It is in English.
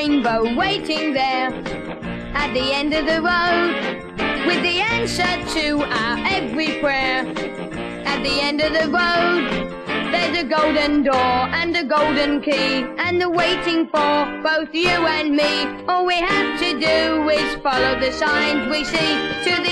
rainbow waiting there at the end of the road with the answer to our every prayer. At the end of the road, there's a golden door and a golden key, and they're waiting for both you and me. All we have to do is follow the signs we see to the.